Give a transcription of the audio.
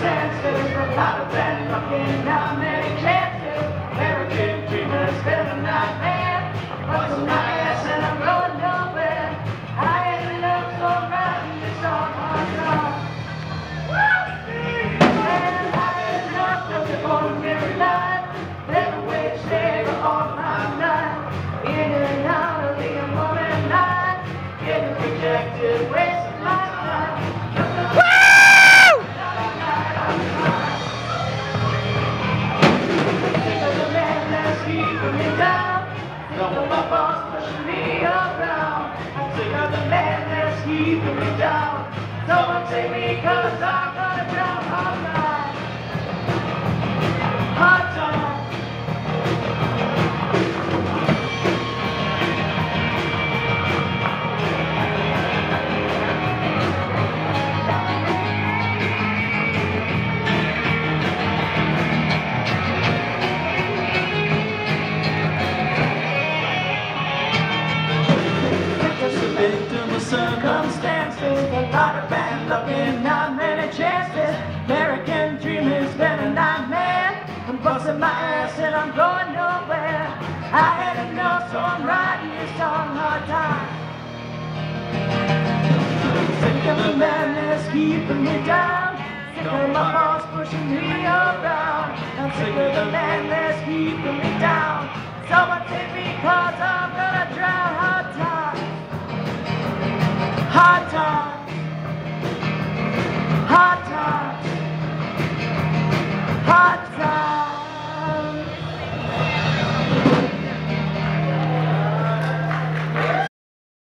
senses from Papa's bad fucking not many chances. American dreamers still a nightmare. Bustle my ass and I'm going nowhere. I am in so right it's all my song. And I am not just an ordinary life. Never wage labor all my life. In and out of the woman night. Getting rejected, wasting my time. Keeping me down. Someone take me cause I'm gonna drown not many chances. American dream has been a nightmare. I'm busting my ass and I'm going nowhere. I had enough, so I'm writing this song hard time. Sick of the madness keeping me down. Sick of my boss pushing me around. I'm sick of the madness keeping me down. Someone take me cause I'm gonna drown hard time. Hard times. God's